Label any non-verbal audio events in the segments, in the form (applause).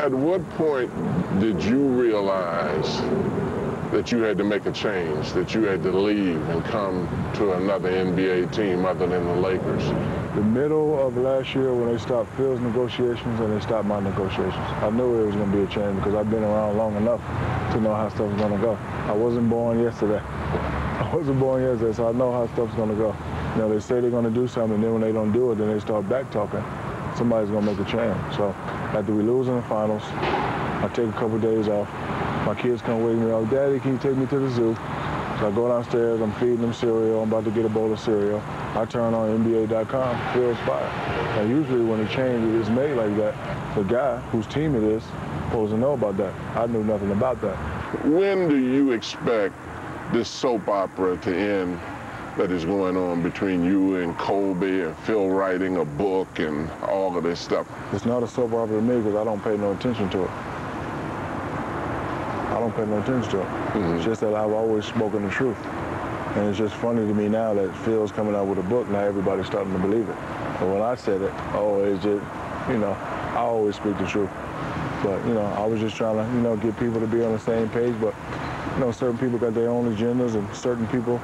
At what point did you realize that you had to make a change, that you had to leave and come to another NBA team other than the Lakers? The middle of last year when they stopped Phil's negotiations and they stopped my negotiations. I knew it was going to be a change because I've been around long enough to know how stuff's going to go. I wasn't born yesterday. (laughs) I wasn't born yesterday, so I know how stuff's going to go. Know, they say they're going to do something, and then when they don't do it, then they start back talking. Somebody's going to make a change. So after we lose in the finals, I take a couple days off. My kids come wake me up, Daddy, can you take me to the zoo? So I go downstairs, I'm feeding them cereal, I'm about to get a bowl of cereal. I turn on NBA.com, Phil's fire. And usually when a change is made like that, the guy whose team it is supposed to know about that. I knew nothing about that. When do you expect this soap opera to end that is going on between you and Kobe and Phil writing a book and all of this stuff? It's not a soap opera to me because I don't pay no attention to it. I don't pay no attention to it. Mm-hmm. It's just that I've always spoken the truth. And it's just funny to me now that Phil's coming out with a book, now everybody's starting to believe it. But when I said it, oh, it's just, you know, I always speak the truth. But, you know, I was just trying to, you know, get people to be on the same page. But, you know, certain people got their own agendas and certain people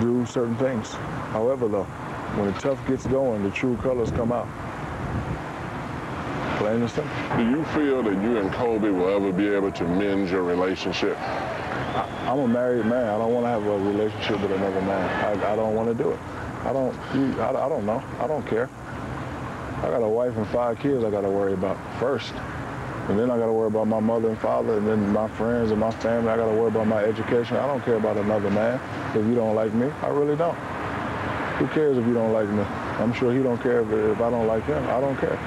do certain things. However, though, when the tough gets going, the true colors come out. Plain and simple. Do you feel that you and Kobe will ever be able to mend your relationship? I, am a married man. I don't want to have a relationship with another man. I, I don't want to do it. I don't. You, I, I don't know. I don't care. I got a wife and five kids I got to worry about first. And then I got to worry about my mother and father, and then my friends and my family. I got to worry about my education. I don't care about another man. If you don't like me, I really don't. Who cares if you don't like me? I'm sure he don't care if, if I don't like him. I don't care.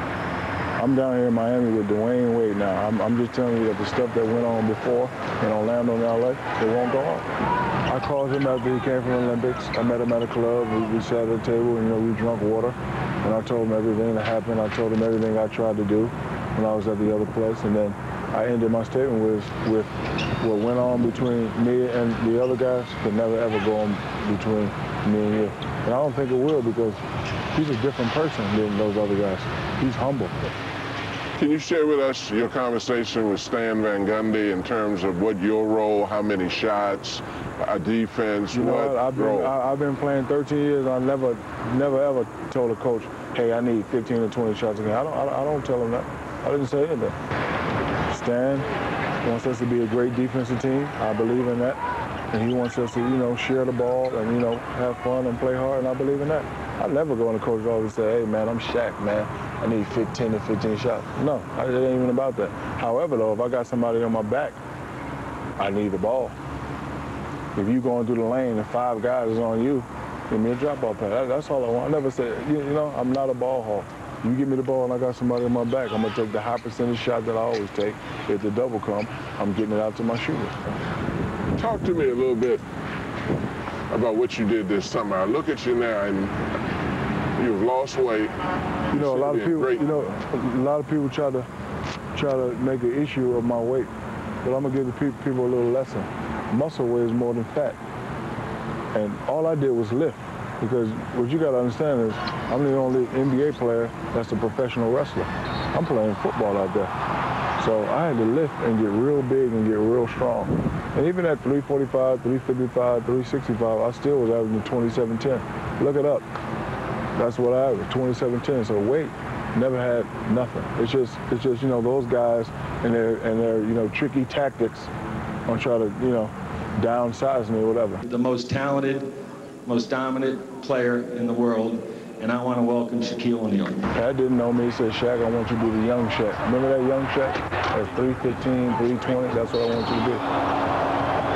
I'm down here in Miami with Dwyane Wade now. I'm, I'm, just telling you that the stuff that went on before in Orlando and LA, it won't go on. I called him after he came from the Olympics. I met him at a club. We, we sat at a table and, you know, we drank water. And I told him everything that happened. I told him everything I tried to do when I was at the other place. And then I ended my statement with, with what went on between me and the other guys could never, ever go on between me and you. And I don't think it will because he's a different person than those other guys. He's humble. Can you share with us your conversation with Stan Van Gundy in terms of what your role, how many shots, a defense, you know what, I've been, role? I, have been playing 13 years. I never, never ever told a coach, hey, I need 15 or 20 shots a game. I don't, I, I don't tell him that. I didn't say anything. Stan wants us to be a great defensive team. I believe in that. And he wants us to, you know, share the ball and, you know, have fun and play hard, and I believe in that. I never go in the coach's office and say, hey, man, I'm Shaq, man. I need 15 to 15 shots. No, it ain't even about that. However, though, if I got somebody on my back, I need the ball. If you going through the lane and five guys is on you, give me a drop off pass. That's all I want. I never said, you, know, I'm not a ball hawk. You give me the ball and I got somebody on my back, I'm gonna take the high percentage shot that I always take. If the double come, I'm getting it out to my shooter. Talk to me a little bit about what you did this summer. I look at you now and You've lost weight. You know, a lot of people. Great. You know, a lot of people try to try to make an issue of my weight, but I'm gonna give the pe people a little lesson. Muscle weighs more than fat, and all I did was lift. Because what you gotta understand is, I'm the only NBA player that's a professional wrestler. I'm playing football out there. So I had to lift and get real big and get real strong. And even at 345, 355, 365, I still was averaging 2710. Look it up. That's what I was, 2710. So weight never had nothing. It's just, it's just, you know, those guys and their, and their, you know, tricky tactics on try to, you know, downsize me or whatever. The most talented, most dominant player in the world, and I want to welcome Shaquille O'Neal. Pat didn't know me. He said, Shaq, I want you to be the young Shaq. Remember that young Shaq? At 315, 320, that's what I want you to be.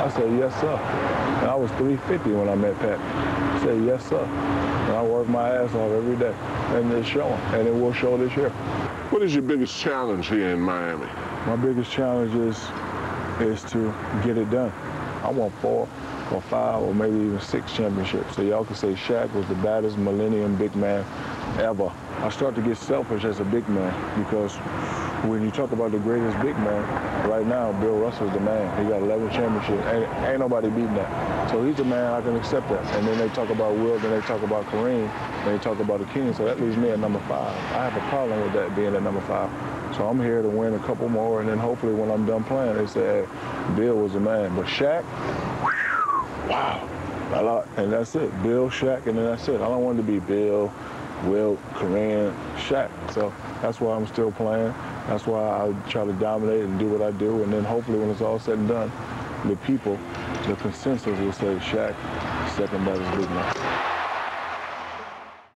I said, yes, sir. And I was 350 when I met Pat. I said, yes, sir. And I work my ass off every day, and it's showing, and it will show this year. What is your biggest challenge here in Miami? My biggest challenge is is to get it done. I want four or five or maybe even six championships. So y'all can say Shaq was the baddest millennium big man ever. I start to get selfish as a big man because when you talk about the greatest big man, right now, Bill Russell's the man. He got 11 championships. Ain't, ain't nobody beating that. So he's the man, I can accept that. And then they talk about Wilt, then they talk about Kareem, then they talk about the King. So that leaves me at number five. I have a problem with that being at number five. So I'm here to win a couple more, and then hopefully when I'm done playing, they say, hey, Bill was a man. But Shaq, wow. a lot. And that's it. Bill, Shaq, and then that's it. I don't want to be Bill, Wilt, Kareem, Shaq. So that's why I'm still playing. That's why I try to dominate and do what I do. And then hopefully when it's all said and done, the people, the consensus will say Shaq, second best big man.